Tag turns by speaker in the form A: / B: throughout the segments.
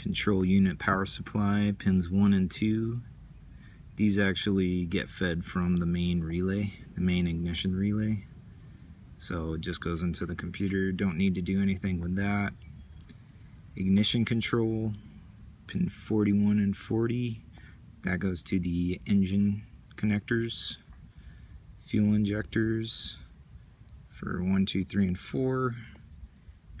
A: control unit power supply, pins 1 and 2. These actually get fed from the main relay, the main ignition relay. So it just goes into the computer, don't need to do anything with that. Ignition control, pin 41 and 40. That goes to the engine connectors, fuel injectors for 1, 2, 3, and 4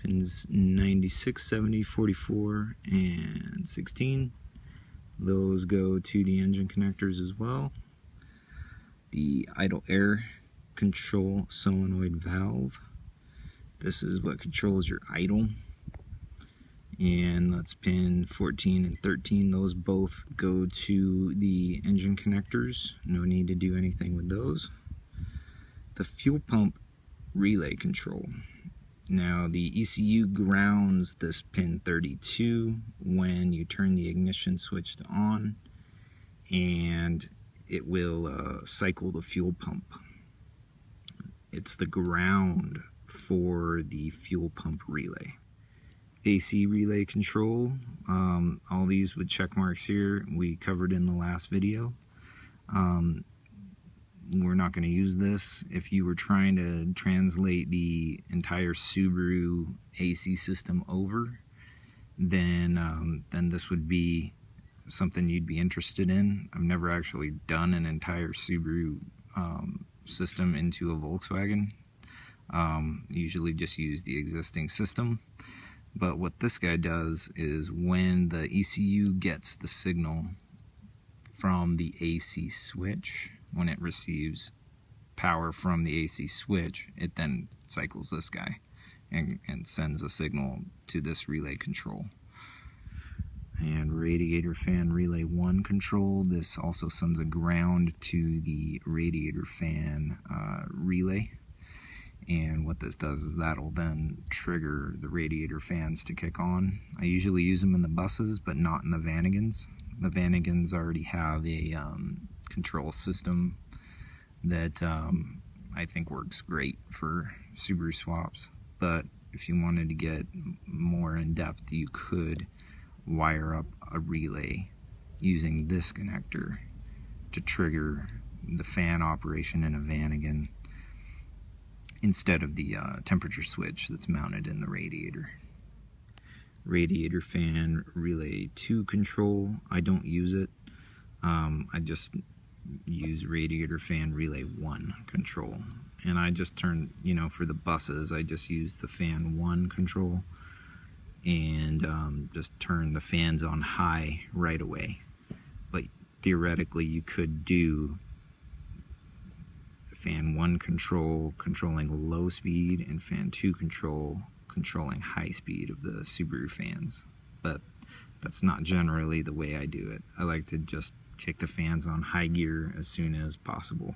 A: pins 96, 70, 44, and 16. Those go to the engine connectors as well. The idle air control solenoid valve. This is what controls your idle. And let's pin 14 and 13. Those both go to the engine connectors. No need to do anything with those. The fuel pump relay control. Now the ECU grounds this pin 32 when you turn the ignition switch to on and it will uh, cycle the fuel pump. It's the ground for the fuel pump relay. AC relay control, um, all these with check marks here we covered in the last video. Um, we're not going to use this. If you were trying to translate the entire Subaru AC system over, then um, then this would be something you'd be interested in. I've never actually done an entire Subaru um, system into a Volkswagen. Um, usually just use the existing system. But what this guy does is when the ECU gets the signal from the AC switch, when it receives power from the AC switch, it then cycles this guy and, and sends a signal to this relay control. And radiator fan relay 1 control, this also sends a ground to the radiator fan uh, relay. And what this does is that'll then trigger the radiator fans to kick on. I usually use them in the buses, but not in the Vanagons. The Vanagons already have a um, control system that um, I think works great for Subaru swaps. But if you wanted to get more in depth, you could wire up a relay using this connector to trigger the fan operation in a Vanagon instead of the uh, temperature switch that's mounted in the radiator. Radiator fan relay 2 control, I don't use it. Um, I just use radiator fan relay 1 control. And I just turn, you know, for the buses, I just use the fan 1 control and um, just turn the fans on high right away. But theoretically, you could do fan 1 control controlling low speed and fan 2 control controlling high speed of the Subaru fans. But that's not generally the way I do it. I like to just kick the fans on high gear as soon as possible.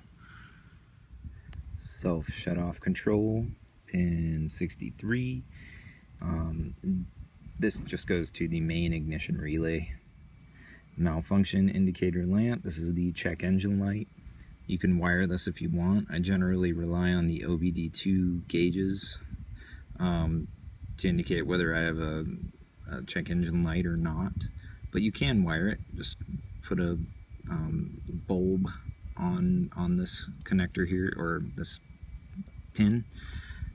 A: Self shut off control, pin 63. Um, this just goes to the main ignition relay. Malfunction indicator lamp, this is the check engine light. You can wire this if you want. I generally rely on the OBD2 gauges um, to indicate whether I have a, check engine light or not. But you can wire it. Just put a um, bulb on on this connector here or this pin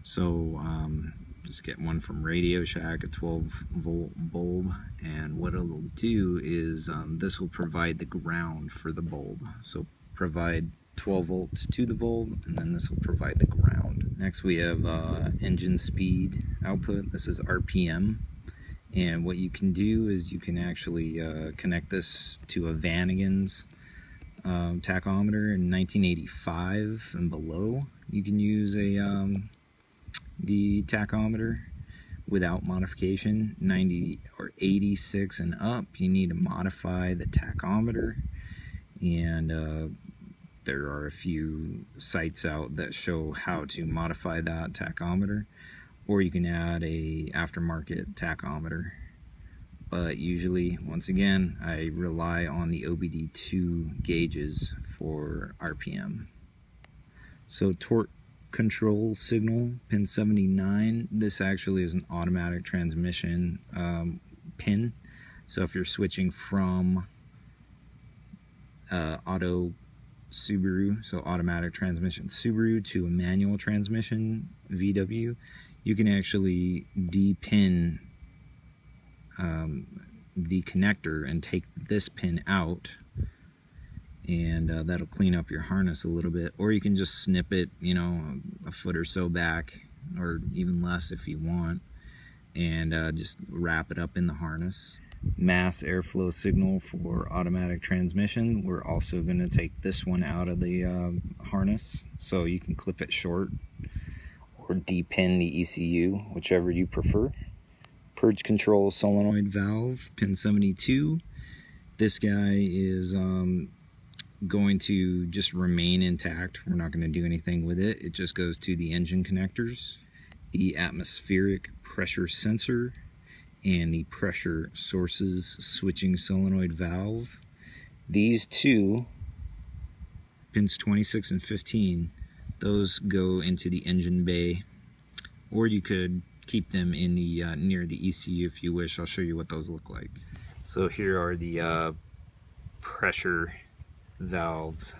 A: so um, just get one from Radio Shack a 12 volt bulb and what it'll do is um, this will provide the ground for the bulb so provide 12 volts to the bulb and then this will provide the ground next we have uh, engine speed output this is RPM and what you can do is you can actually uh, connect this to a Vanagon's um, tachometer in 1985 and below. You can use a um, the tachometer without modification. 90 or 86 and up, you need to modify the tachometer. And uh, there are a few sites out that show how to modify that tachometer or you can add a aftermarket tachometer. But usually once again I rely on the OBD2 gauges for RPM so torque control signal pin 79 this actually is an automatic transmission um, pin. So if you're switching from uh, auto Subaru, so automatic transmission Subaru to a manual transmission VW, you can actually depin um, the connector and take this pin out and uh, that'll clean up your harness a little bit. Or you can just snip it you know a foot or so back or even less if you want and uh, just wrap it up in the harness. Mass airflow signal for automatic transmission. We're also going to take this one out of the uh, harness so you can clip it short or depin the ECU whichever you prefer purge control solenoid valve pin 72 this guy is um, going to just remain intact. We're not going to do anything with it. It just goes to the engine connectors, the atmospheric pressure sensor, and the pressure sources switching solenoid valve. These two, pins 26 and 15, those go into the engine bay, or you could keep them in the uh, near the ECU if you wish. I'll show you what those look like. So here are the uh, pressure valves.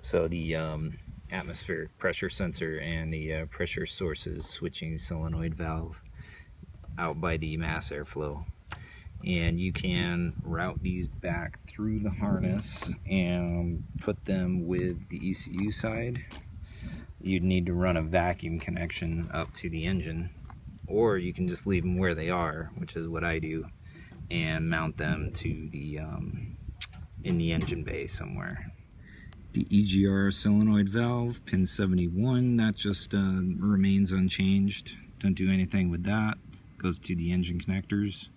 A: So the um, atmospheric pressure sensor and the uh, pressure sources switching solenoid valve out by the mass airflow. And you can route these back through the harness and put them with the ECU side. You'd need to run a vacuum connection up to the engine or you can just leave them where they are, which is what I do, and mount them to the um, in the engine bay somewhere. The EGR solenoid valve, pin 71, that just uh, remains unchanged. Don't do anything with that. Goes to the engine connectors.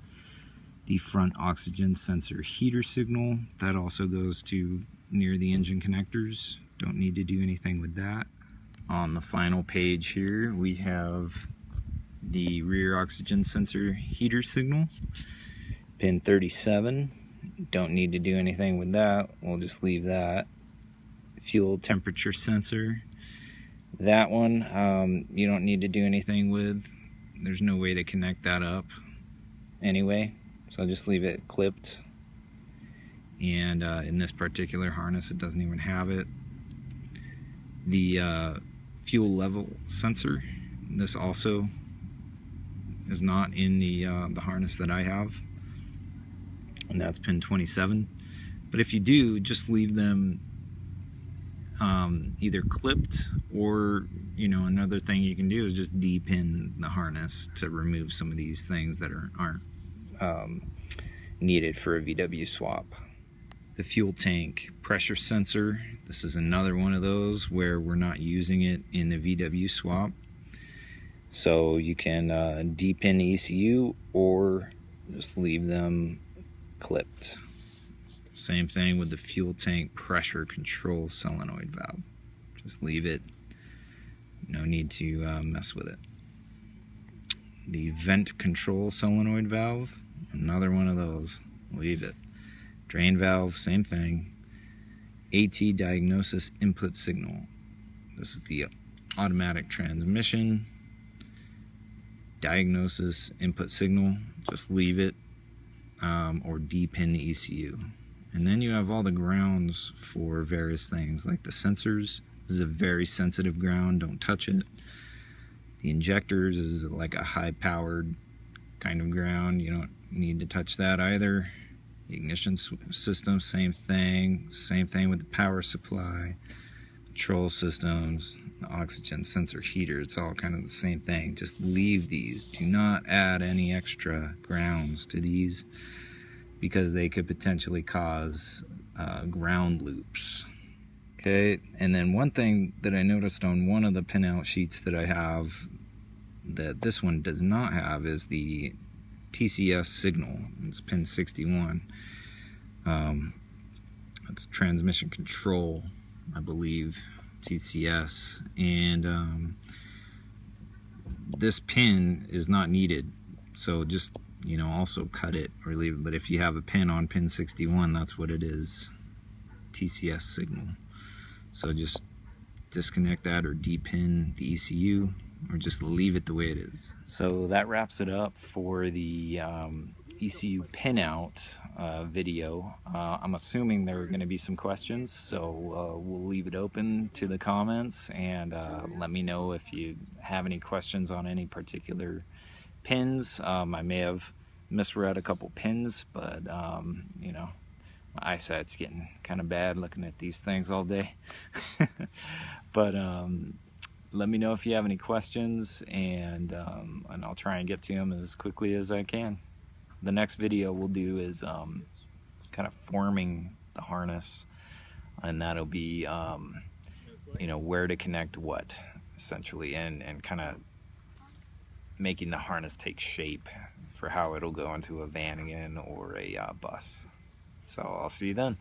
A: The front oxygen sensor heater signal, that also goes to near the engine connectors. Don't need to do anything with that. On the final page here, we have the rear oxygen sensor heater signal, pin 37 don't need to do anything with that. We'll just leave that. Fuel temperature sensor. That one um, you don't need to do anything with. There's no way to connect that up. Anyway so I'll just leave it clipped. And uh, in this particular harness it doesn't even have it. The uh, fuel level sensor this also is not in the uh, the harness that I have. And that's pin 27 but if you do just leave them um, either clipped or you know another thing you can do is just depin the harness to remove some of these things that are, aren't um, needed for a VW swap. The fuel tank pressure sensor, this is another one of those where we're not using it in the VW swap. So you can uh, depin the ECU or just leave them clipped. Same thing with the fuel tank pressure control solenoid valve. Just leave it. No need to uh, mess with it. The vent control solenoid valve, another one of those. Leave it. Drain valve, same thing. AT diagnosis input signal. This is the automatic transmission. Diagnosis input signal. Just leave it um, or depin the ECU. And then you have all the grounds for various things like the sensors. This is a very sensitive ground, don't touch it. The injectors is like a high powered kind of ground. You don't need to touch that either. The ignition system, same thing. Same thing with the power supply. Control systems, oxygen sensor heater, it's all kind of the same thing. Just leave these. Do not add any extra grounds to these because they could potentially cause uh, ground loops. Okay, and then one thing that I noticed on one of the pinout sheets that I have that this one does not have is the TCS signal. It's pin 61. Um, it's transmission control, I believe. TCS and um, this pin is not needed so just you know also cut it or leave it but if you have a pin on pin 61 that's what it is TCS signal so just disconnect that or depin the ECU or just leave it the way it is so that wraps it up for the um, ECU pinout uh, video. Uh, I'm assuming there are going to be some questions, so uh, we'll leave it open to the comments and uh, let me know if you have any questions on any particular pins. Um, I may have misread a couple pins, but um, you know, my eyesight's getting kind of bad looking at these things all day. but um, let me know if you have any questions and, um, and I'll try and get to them as quickly as I can. The next video we'll do is um, kind of forming the harness and that'll be, um, you know, where to connect what essentially and, and kind of making the harness take shape for how it'll go into a Vanagon or a uh, bus. So I'll see you then.